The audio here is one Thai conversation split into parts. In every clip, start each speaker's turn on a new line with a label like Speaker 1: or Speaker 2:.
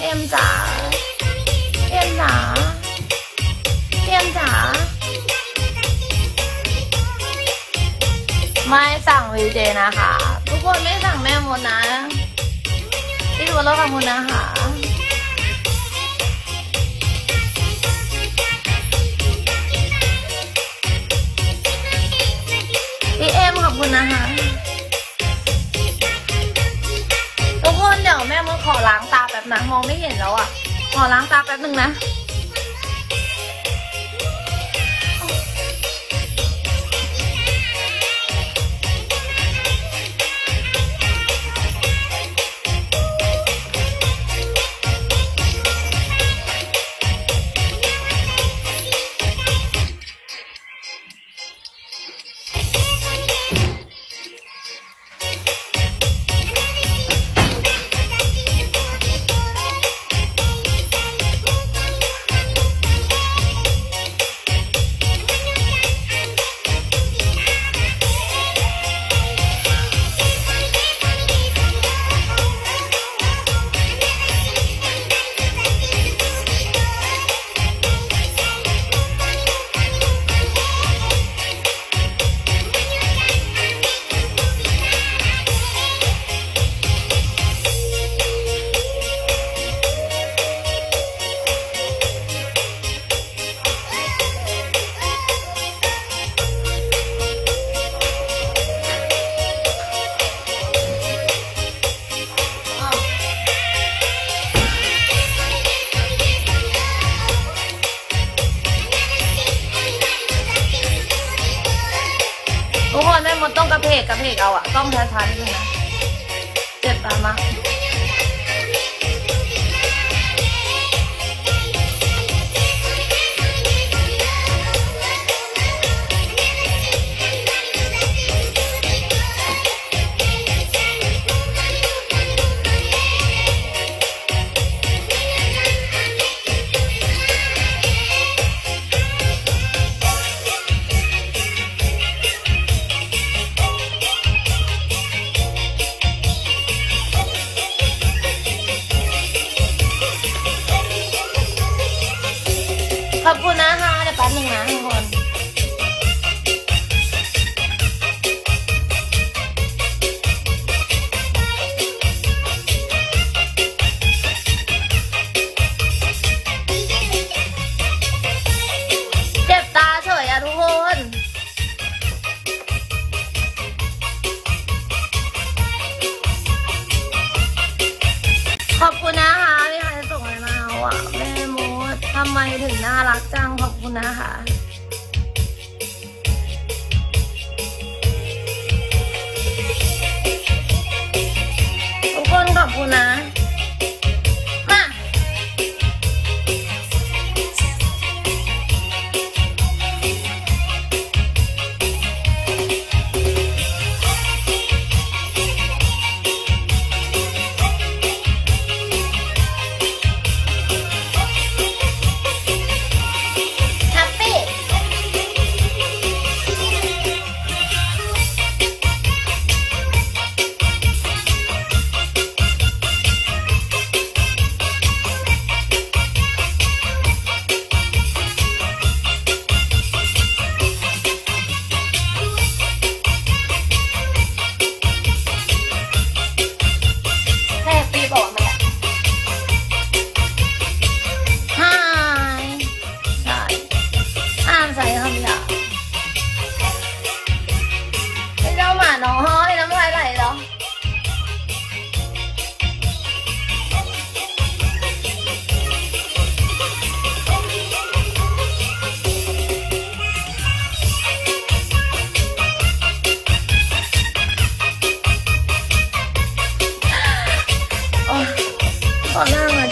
Speaker 1: เอ็มจ๋าเอ็มจ๋าเอ็มจ๋าไม่สั่งวิวเจนะคะ ทุกคนไม่สั่งแม่มดนะพี่ดูแล้วขอบคุณนะคะพี่เอ็มขอบคุณนะคะ แม่มดขอล้างตาแป๊บนะมองไม่เห็นแล้วอะ ขอล้างตาแป๊บนึงนะ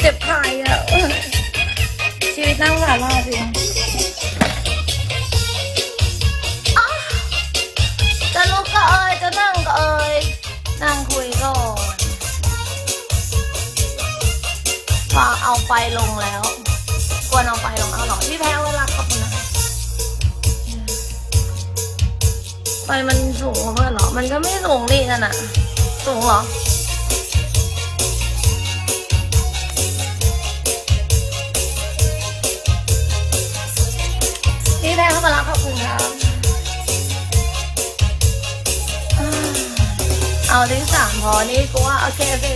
Speaker 1: เจ็บไข้อะเออชีวิตนั่งหลายรอบจริงอ๊ะจะลุกก็เอ่ยจะนั่งก็เอ่ยนั่งคุยก่อนพอเอาไฟลงแล้วควรเอาไฟลงเอาหรอพี่แพ้เวลาขอบคุณนะไฟมันสูงกว่าเพื่อนเหรอ มันก็ไม่สูงดินั่นน่ะสูงเหรอ เอาที่สามพอนี่กูว่าโอเคโอเค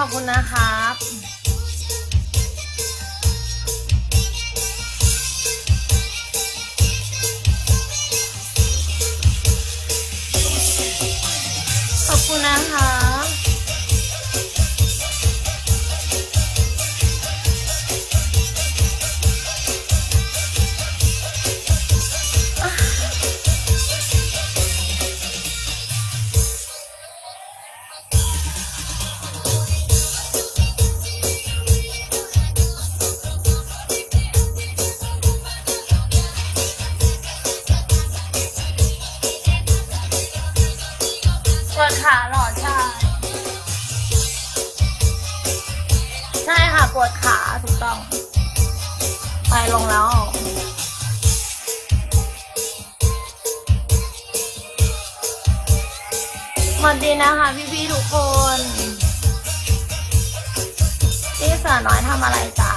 Speaker 1: ขอบคุณนะคะ ช่ค่ะปวดขาถูกต้อง ไปลงแล้วสวัสดีนะคะพี่พี่ๆทุกคน พี่เสือน้อยทำอะไรจ๊ะ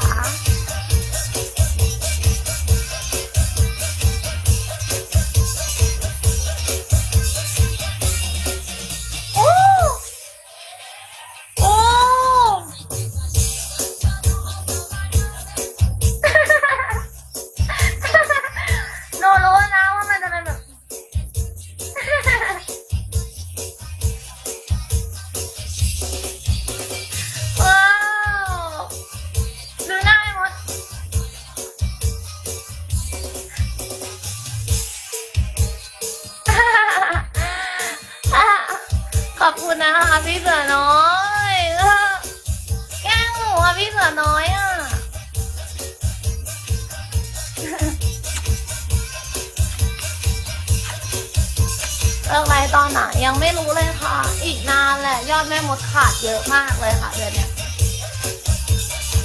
Speaker 1: เลิกไลฟ์ตอนไหนยังไม่รู้เลยค่ะ อีกนานแหละ ยอดแม่มดขาดเยอะมากเลยค่ะเดือนนี้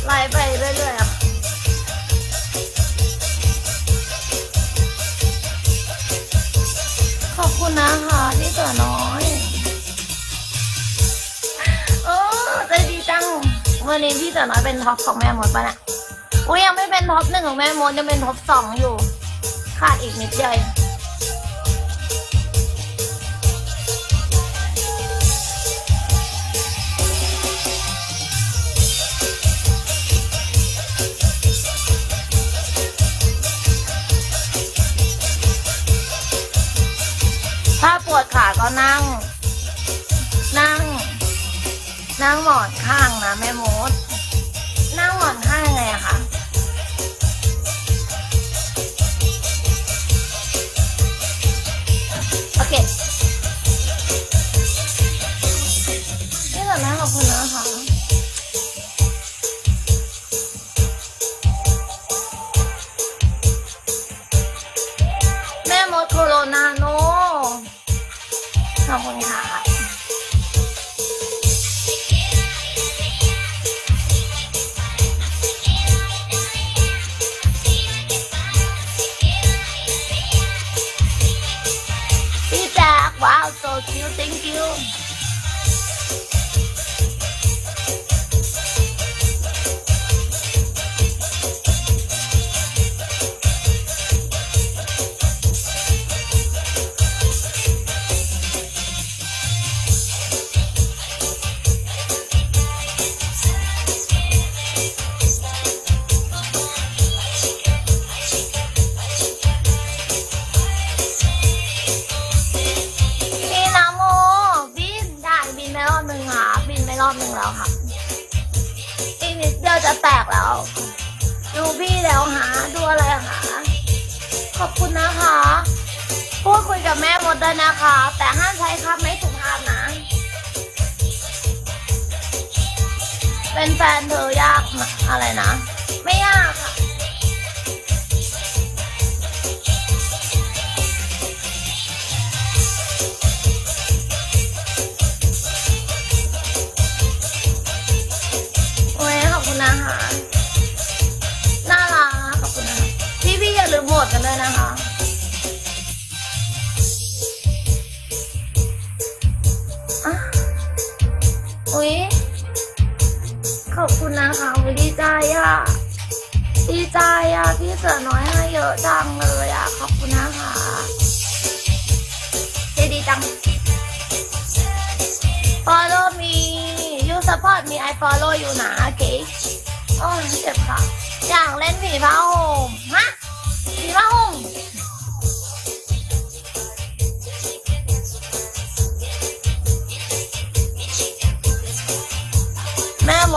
Speaker 1: ไลฟ์ไปเรื่อยๆอะขอบคุณนะคะพี่เสือน้อยโอ้ใจดีจังวันนี้พี่เสือน้อยเป็น top ของแม่มดปะเนี่ยอุ้ยยังไม่เป็น top หนึ่งของแม่มดยังเป็น top สองอยู่ ขาดอีกนิดเดียว ก็นั่ง นั่ง นั่งหมอนข้างนะแม่มด ยกับแม่มดด้วยนะคะ แต่ห้ามใช้คำไม่สุภาพนะ เป็นแฟนเธอยากนะอะไรนะ ไม่ยากค่ะโอ้ยขอบคุณนะคะน่ารักขอบคุณนะคะพี่พี่ๆอย่าลืมโหวตกันด้วยนะคะ คุณนะคะดีใจอะดีใจอะพี่เสือน้อยให้เยอะจังเลยอะขอบคุณนะคะใจดีจัง follow me you support me I follow you นะโอเคโอ้เจ็บค่ะ อยากเล่นผีผ้าห่มฮะผีผ้าห่ม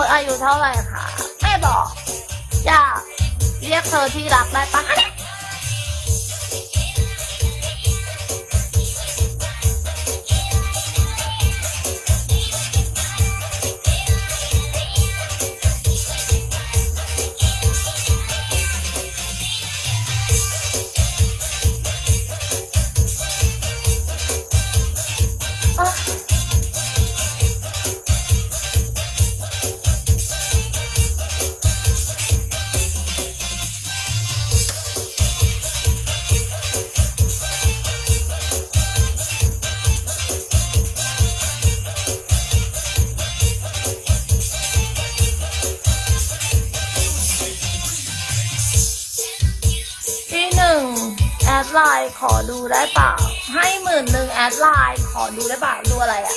Speaker 1: ดอายุเท่าไหร่คะ ไม่บอก อยากเรียกเธอที่รักได้ปะ ขอดูได้เปล่า ให้หมื่นหนึ่งแอดไลน์ขอดูได้เปล่าดูอะไรอะ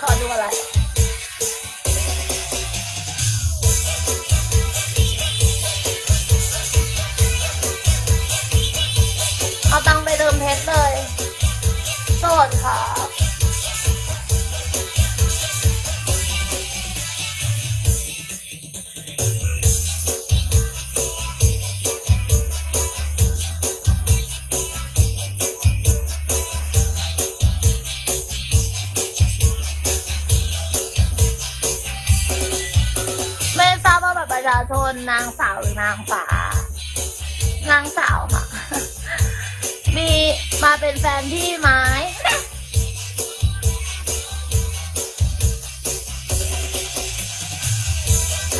Speaker 1: ขอดูอะไรเอาตังไปเติมเพชรเลย โสดครั นางสาวหรือนางฟ้านางสาวค่ะ มีมาเป็นแฟนพี่ไหม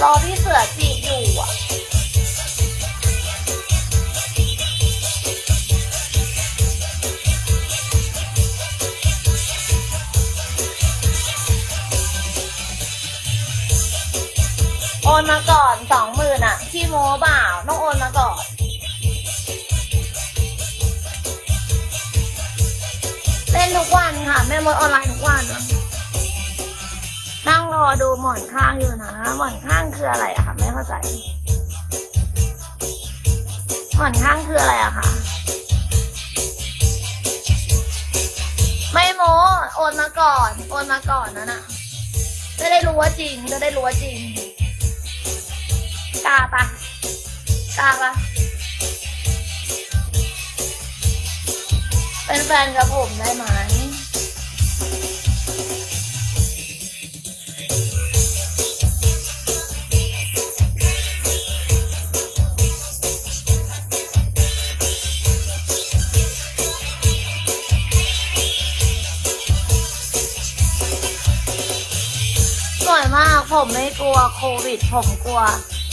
Speaker 1: รอพี่เสือจีบอยู่อะโอนมาก่อนสองื่นอะที่โมบ่าวต้องโอนมาก่อนเล่นทุกวันค่ะ แม่มดออนไลน์ทุกวันนั่งรอดูหมอนข้างอยู่นะหมอนข้างคืออะไรอะคะไม่เข้าใจหมอนข้างคืออะไรอะคะไม่โมโอนมาก่อน โอนมาก่อนนะน่ะจะได้รู้ว่าจริงจะได้รู้ว่าจริงาปะกล้าปะเป็นแฟนกับผมได้ไหมสวยมาก ผมไม่กลัวโควิด ผมกลัว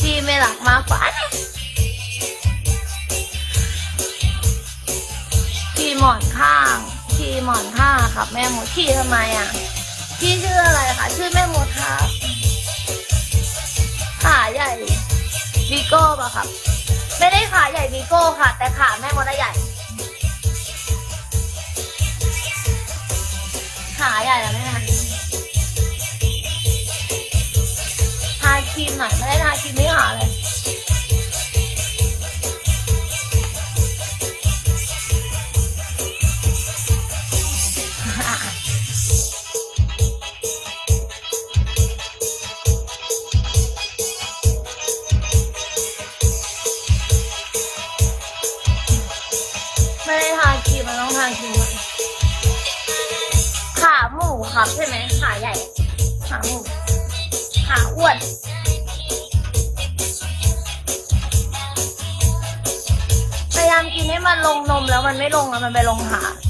Speaker 1: พี่ไม่รักมากกว่าขี่หมอนข้างขี่หมอนข้างครับ แม่มดขี่ทำไมอะพี่ชื่ออะไรคะชื่อแม่มดครับขาใหญ่บีโก้ป่ะครับ ไม่ได้ขาใหญ่บีโก้ค่ะ แต่ขาแม่มดใหญ่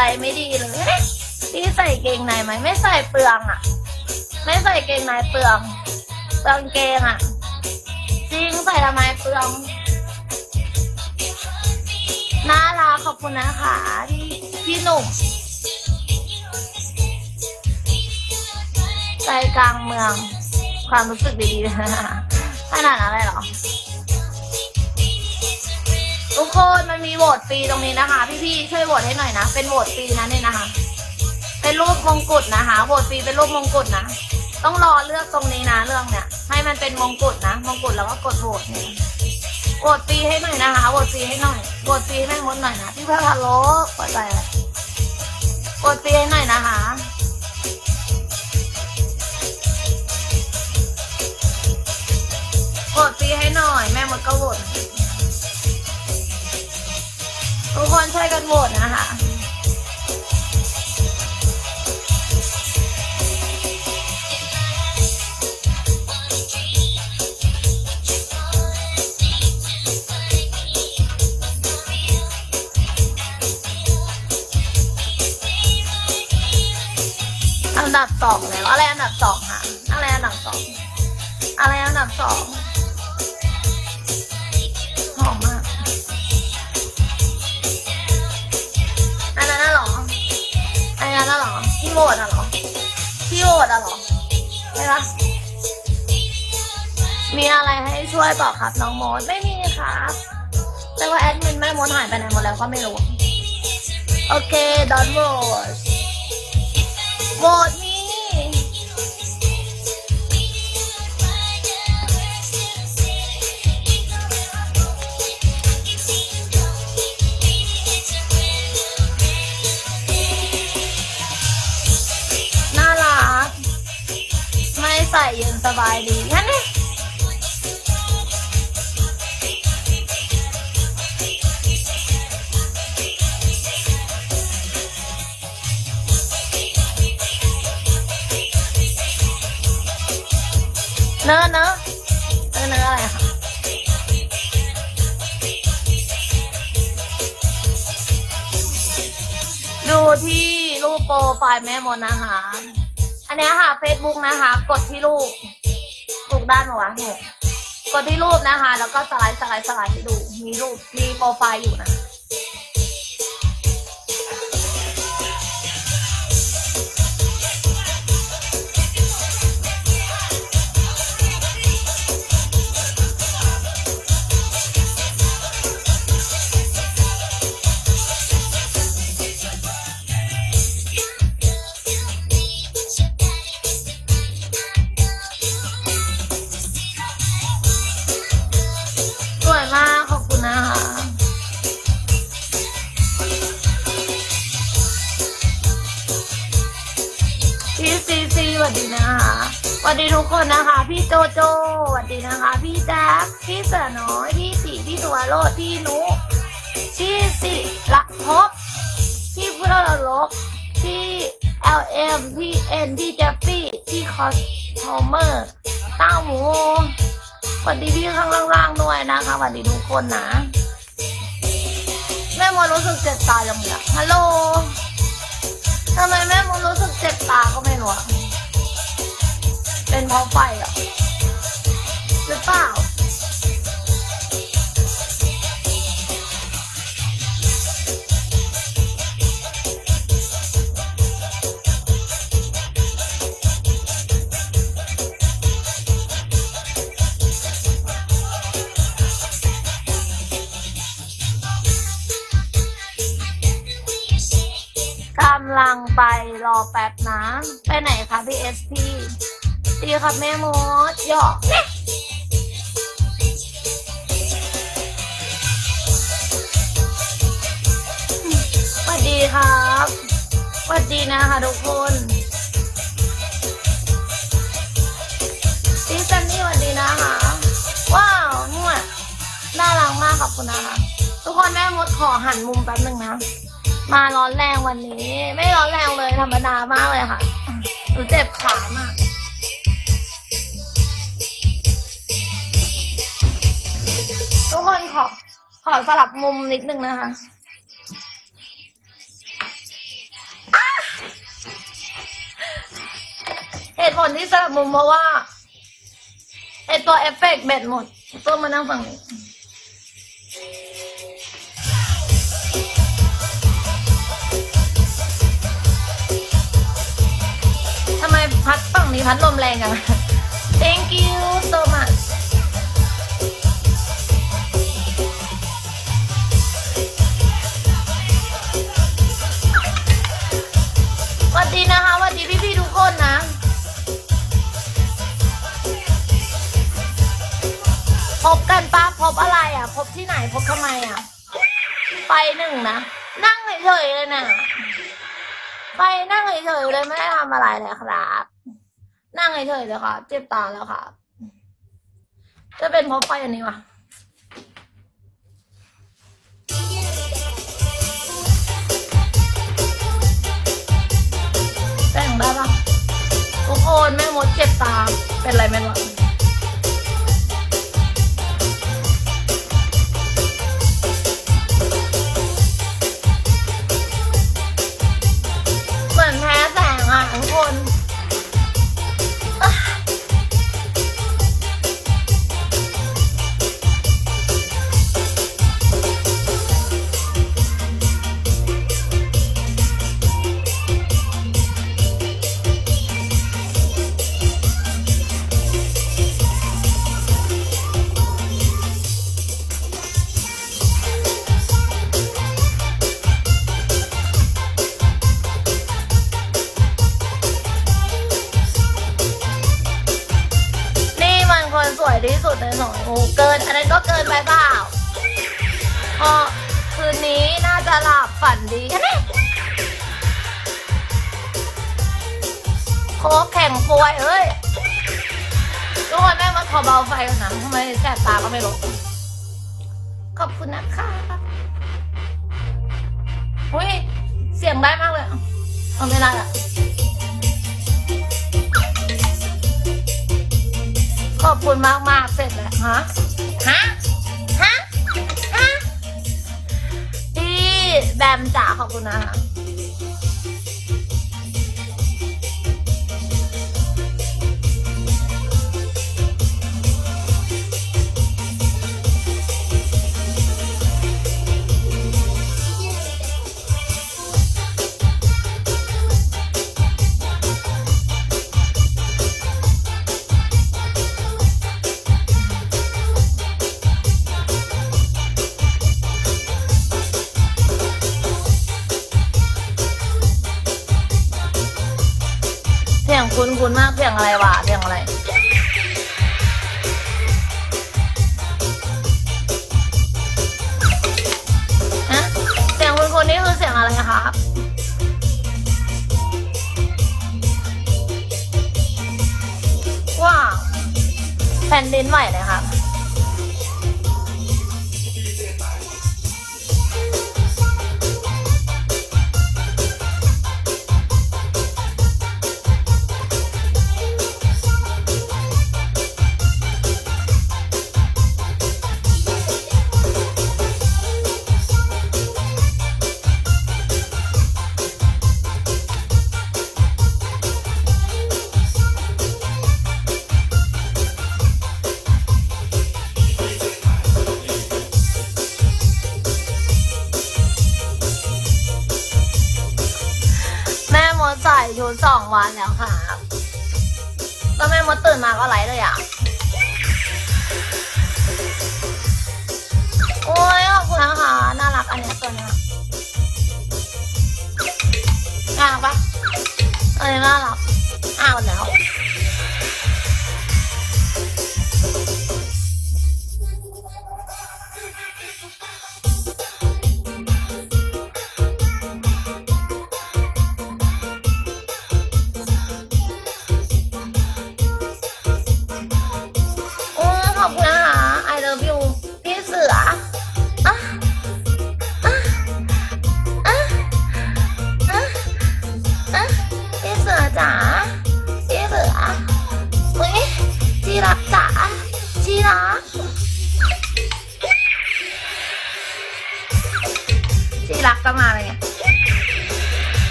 Speaker 1: ใจไม่ดีเลยพี่ใส่เกงในไหมไม่ใส่เปลืองอะไม่ใส่เกงในเปลืองเปลืองเกงอะจริงใส่ทำไมเปลืองน่ารักขอบคุณนะคะที่พี่หนุ่มใจกลางเมือง ความรู้สึกดีๆขนาดนั้นเลยเหรอ ทุกคนมันมีโหวตฟรีตรงนี้นะคะ พี่ๆช่วยโหวตให้หน่อยนะ เป็นโหวตฟรีนะเนี่ยนะคะ เป็นรูปมงกุฎนะคะโหวตฟรีเป็นรูปมงกุฎนะ ต้องรอเลือกตรงนี้นะเรื่องเนี่ย ให้มันเป็นมงกุฎนะมงกุฎแล้วก็กดโหวตเนี่ยโหวตฟรีให้หน่อยนะคะโหวตฟรีให้หน่อยโหวตฟรีให้แม่มดหน่อยนะพี่เพื่อนฮัลโหลปล่อยใจโหวตฟรีให้หน่อยนะคะโหวตฟรีให้หน่อย แม่มดก็โหวต ทุกคนช่วยกันโหวตนะคะอันดับสองแล้วอะไรอันดับสองคะอะไรอันดับสองอะไรอันดับสอง นนั้นน่ะหรอพี่โหวตอะหรอพี่โหวตอะหรอใช่ปะมีอะไรให้ช่วยเปล่าครับน้องโมดไม่มีครับแต่ว่าแอดมินแม่มดหายไปไหนหมดแล้วก็ไม่รู้ โอเคดอนโหวตโหวตมี บายดีงั้นนี่เนอะเนอะเนอะเนอะอะไรคะดูที่รูปโปรไฟล์แม่มดนะคะ อันนี้ค่ะ Facebook นะคะ กดที่รูป บ้านมาวะถูกดที่รูปนะคะ แล้วก็สไลด์สไลด์สไลด์ให้ดู มีรูปมีโปรไฟล์อยู่นะ ดีทุกคนนะ แม่มอรู้สึกเจ็บตาจังเลยฮัลโหลทำไมแม่มอรู้สึกเจ็บตาก็ไม่รู้เป็นเพราะไฟเหรอหรือเปล่า สพีดีครับแม่มดหยอกแม่สวัสดีครับสวัสดีนะคะทุกคนพี่ซันนี่สวัสดีนะคะ ว้าวนวดน่ารักมากขอบคุณนะคะ ทุกคนแม่มดขอหันมุมแป๊บหนึ่งนะ มาร้อนแรงวันนี้ ไม่ร้อนแรงเลยธรรมดามากเลยค่ะ นูเจ็บขามากทุกคนขอ ขอสลับมุมนิดนึงนะคะอ้าเหตุผลที่สลับมุมเพราะว่าไอตัวเอฟเฟกต์แบตหมดต้องมานั่งฝั่งนี้ ทำไมพัดฝั่งนี้พัดลมแรงจัง Thank you so much สวัสดีนะคะสวัสดีพี่ๆทุกคนนะพบกันปะพบอะไรอะ พบที่ไหน พบทำไมอะ ไปหนึ่งนะ นั่งเฉยๆเลยน่ะ ไปนั่งเฉยๆเลยไม่ได้ทำอะไรเลยครับ นั่งเฉยๆเลยค่ะ เจ็บตาแล้วค่ะ จะเป็นเพราะไฟอันนี้วะแต่งได้ปะทุกคนแม่มดเจ็บตา เป็นไรไม่รู้ ไฟก่อนนะทำไมแสบตาก็ไม่ลงขอบคุณนะคะอุ้ยเสียงได้มากเลยเอาไม่ได้อะขอบคุณมากมากเสร็จแล้วฮะฮะฮะฮะพี่แบมจ๋าขอบคุณนะคะ อะไรวะเสียงอะไรฮะเสียงคุณคุณนี่คือเสียงอะไรครับว้าวแผ่นดินไหวเลยครับ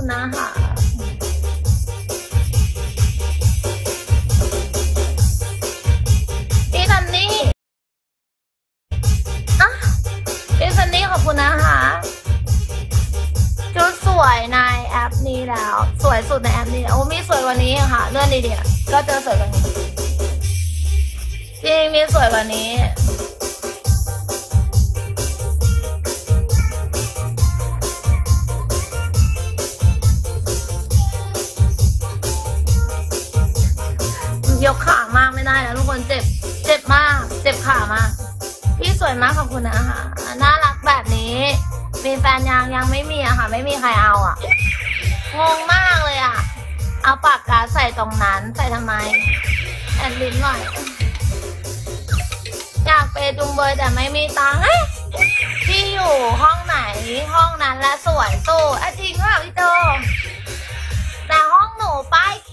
Speaker 1: คุณน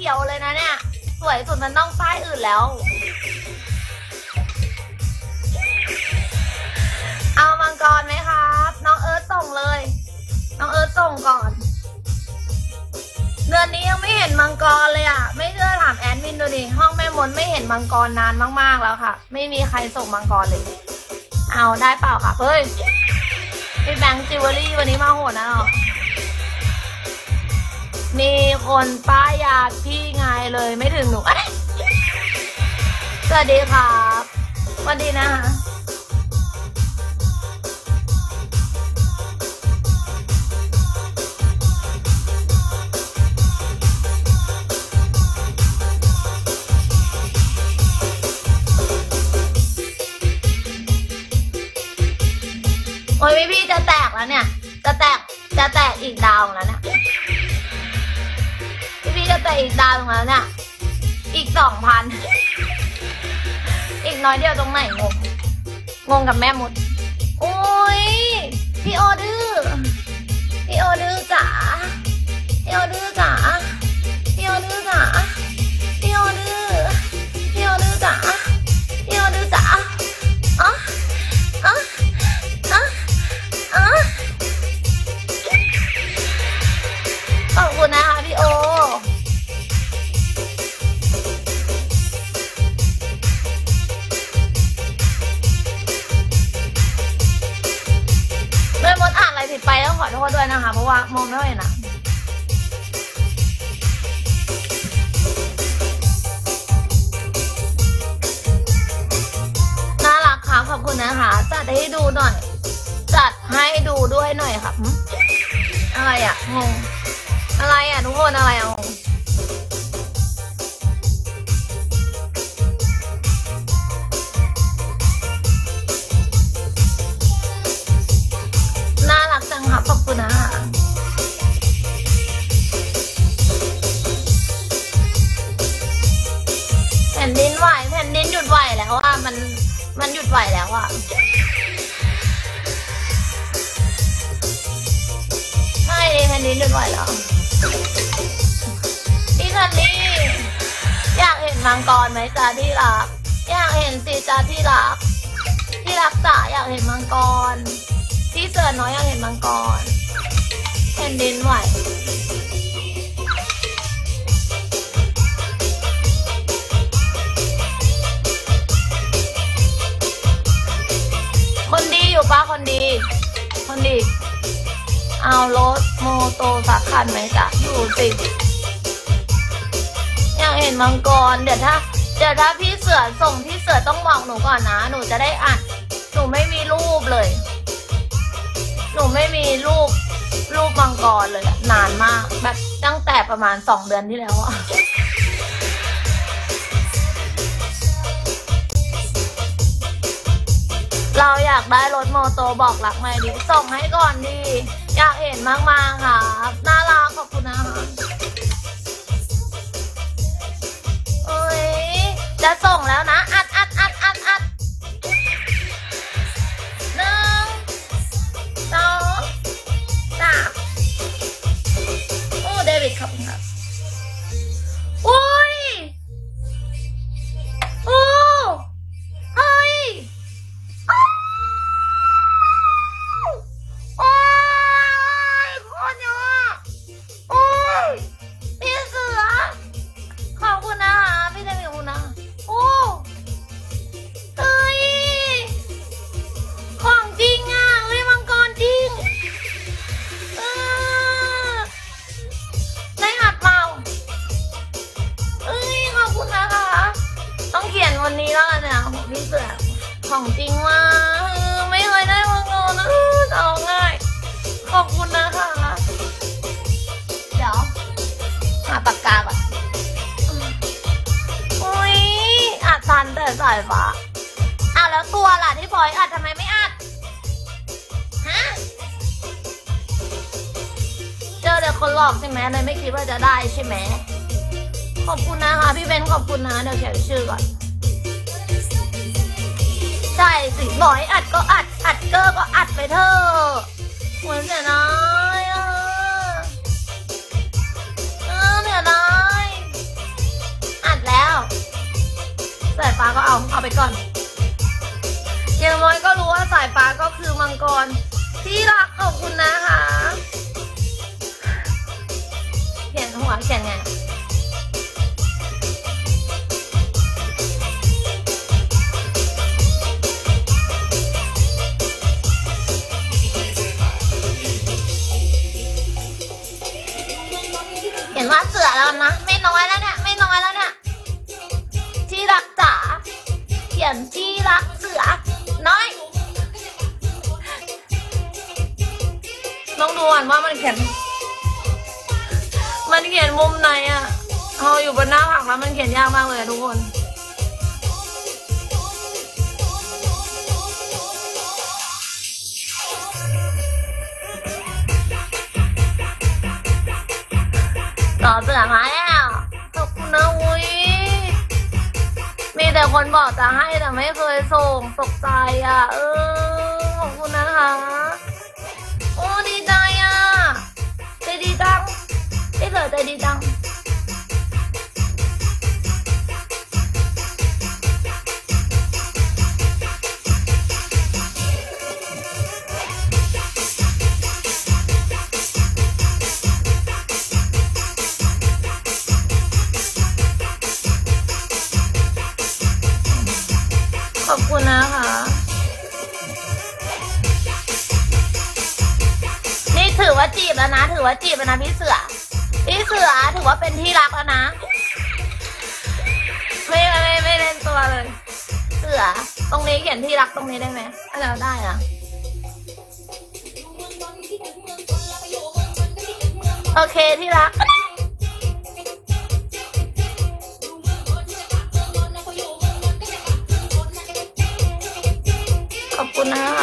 Speaker 1: เขียวเลยนะเนี่ย สวยสุดมันต้องป้ายอื่นแล้ว เอามังกรไหมครับ น้องเอิร์ธส่งเลย น้องเอิร์ธส่งก่อน เดือนนี้ยังไม่เห็นมังกรเลยอะไม่เชื่อถามแอดมินดูดิ ห้องแม่มดไม่เห็นมังกรนานมากๆแล้วค่ะ ไม่มีใครส่งมังกรเลย เอาได้เปล่าค่ะเฮ้ยพี่แบงค์จิวเวลรี่วันนี้มาโหดนะเนาะ มีคนป้ายยาพี่ไงเลยไม่ถึงหนูสวัสดีครับสวัสดีนะคะโอ้ยพี่พี่จะแตกแล้วเนี่ยาตรงแล้วเนี่ย อีกสองพัน อีกน้อยเดียวตรงไหนงง งงกับแม่มด โอ้ย พี่ออดื้อ พี่ออดื้อจ๋า พี่ออดื้อจ๋า มันหยุดไหวแล้วอะใช่ดิแผ่นดินหยุดไหวแล้วพี่คันนี่อยากเห็นมังกรไหมจ้าที่รัก อยากเห็นสิจ้าที่รัก ที่รักจ๋าอยากเห็นมังกรพี่เสือน้อยอยากเห็นมังกรแผ่นดินไหว คนดี คนดี เอารถโมโตสักคันไหมจ๊ะอยู่สิยากเห็นมังกร เดี๋ยวถ้าเดี๋ยวถ้าพี่เสือส่งพี่เสือต้องบอกหนูก่อนนะ หนูจะได้อ่านหนูไม่มีรูปเลย หนูไม่มีรูปรูปมังกรเลยนานมาก แบบตั้งแต่ประมาณสองเดือนที่แล้วอะ เราอยากได้รถโมโตบอกรักใหมดิส่งให้ก่อนดี อยากเห็นมากๆค่ะน่ารักขอบคุณนะคะเอ้ยจะส่งแล้วนะอัดอัดอัด ทันแต่สายฟ้าอะแล้วตัวล่ะที่พลอยอัดทำไมไม่อัด ฮะ เจอแต่คนหลอกใช่ไหมเลยไม่คิดว่าจะได้ใช่ไหม ขอบคุณนะคะพี่เบนขอบคุณนะเดี๋ยวเขียนชื่อก่อน ใช่สิหมอยอัดก็อัด อัดเกอร์ก็อัดไปเถอะเหมือนเสียดาะ ฟ้าก็เอาเอาไปก่อนอย่างน้อยก็รู้ว่าสายฟ้าก็คือมังกร ที่รักขอบคุณนะคะเขียนหัวเขียนไง ลองดูก่อนว่ามันเขียน มันเขียนมุมไหนอะเอาอยู่บนหน้าผักแล้วมันเขียนยากมากเลยทุกคนต่อเสือมาแล้วขอบคุณนะอุ้ยมีแต่คนบอกจะให้แต่ไม่เคยส่งตกใจอะ เออขอบคุณนะคะ พี่เสือใจดีจังขอบคุณนะคะนี่ถือว่าจีบแล้วนะ ถือว่าจีบแล้วนะพี่เสือ ขียนที่รักตรงนี้ได้ไหมถ้าเราได้นะโอเคที่รักขอบคุณนะ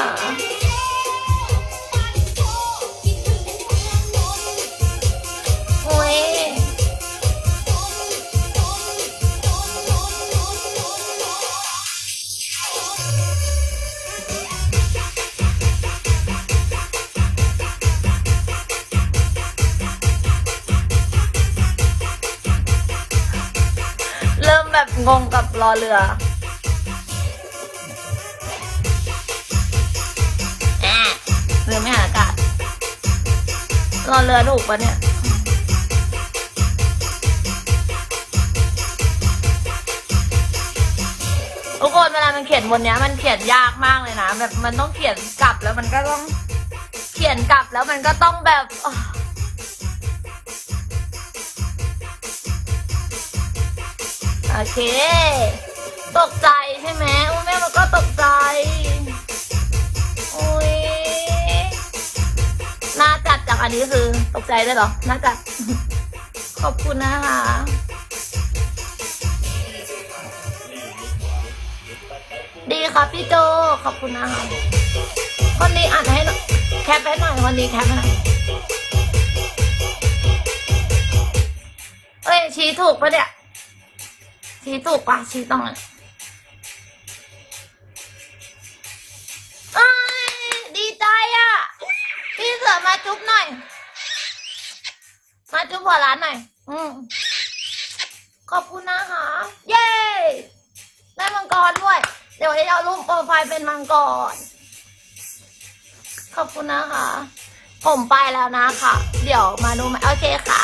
Speaker 1: เรือแอะเรือไม่หาอากาศรอเรือถูกปะเนี่ยทุกคนเวลามันเขียนบนเนี้ยมันเขียนยากมากเลยนะแบบมันต้องเขียนกลับแล้วมันก็ต้อง เขียนกลับแล้วมันก็ต้องแบบ โอเค ตกใจใช่ไหมอุ้ยแม่มันก็ตกใจอุ้ยหน้าจัดจากอันนี้คือตกใจได้หรอหน้าจัด ขอบคุณนะคะดีครับพี่โจขอบคุณนะคะคนนี้อ่านให้หน่อยแคปให้หน่อยวันนี้แคปให้หน่อยเอ้ยชี้ถูกปะเนี่ย ชี้ถูกปะชี้ตรงเอ้ยดีใจอะ พี่เสือมาจุ๊บหน่อย มาจุ๊บหัวร้านหน่อย อืมขอบคุณนะคะ เย้ ได้มังกรด้วย เดี๋ยวจะเอารูปโปรไฟล์เป็นมังกร ขอบคุณนะคะ ผมไปแล้วนะคะ เดี๋ยวมาดูไหมโอเคค่ะ